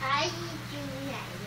ai gì chưa dạy